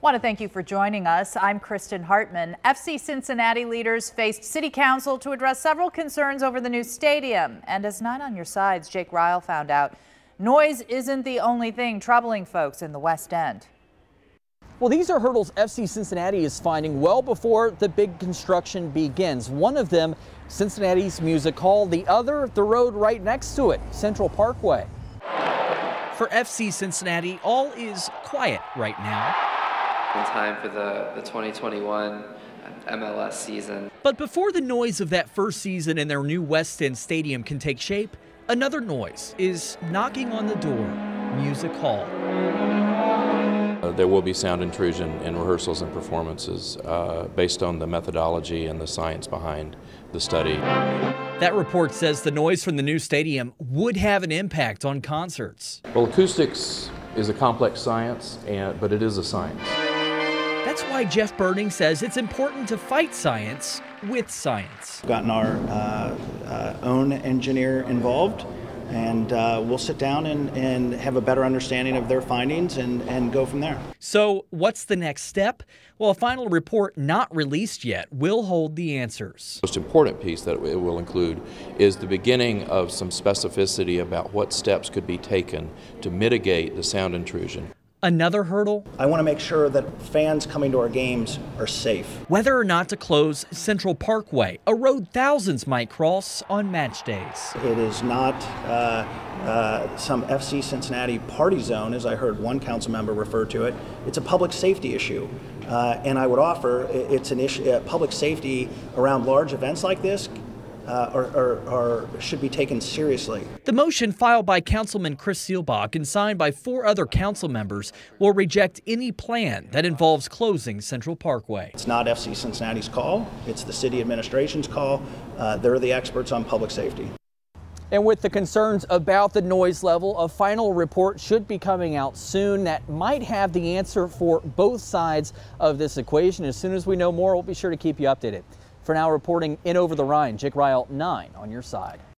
Want to thank you for joining us. I'm Kristen Hartman. FC Cincinnati leaders faced city council to address several concerns over the new stadium. And as Nine on Your Sides, Jake Ryle found out, noise isn't the only thing troubling folks in the West End. Well, these are hurdles FC Cincinnati is finding well before the big construction begins. One of them, Cincinnati's Music Hall, the other, the road right next to it, Central Parkway. For FC Cincinnati, all is quiet right now. In time for the, the 2021 MLS season. But before the noise of that first season in their new West End Stadium can take shape, another noise is knocking on the door Music Hall. Uh, there will be sound intrusion in rehearsals and performances uh, based on the methodology and the science behind the study. That report says the noise from the new stadium would have an impact on concerts. Well, acoustics is a complex science, and, but it is a science. That's why Jeff Berding says it's important to fight science with science. We've gotten our uh, uh, own engineer involved and uh, we'll sit down and, and have a better understanding of their findings and, and go from there. So, what's the next step? Well, a final report not released yet will hold the answers. The most important piece that it will include is the beginning of some specificity about what steps could be taken to mitigate the sound intrusion. Another hurdle? I want to make sure that fans coming to our games are safe. Whether or not to close Central Parkway, a road thousands might cross on match days. It is not uh, uh, some FC Cincinnati party zone, as I heard one council member refer to it. It's a public safety issue. Uh, and I would offer it's an issue, uh, public safety around large events like this uh, or, or, or, should be taken seriously. The motion filed by Councilman Chris Seelbach and signed by four other council members will reject any plan that involves closing Central Parkway. It's not FC Cincinnati's call, it's the city administration's call. Uh, they're the experts on public safety. And with the concerns about the noise level, a final report should be coming out soon that might have the answer for both sides of this equation. As soon as we know more, we'll be sure to keep you updated. For now, reporting in over the Rhine, Jake Ryle, 9 on your side.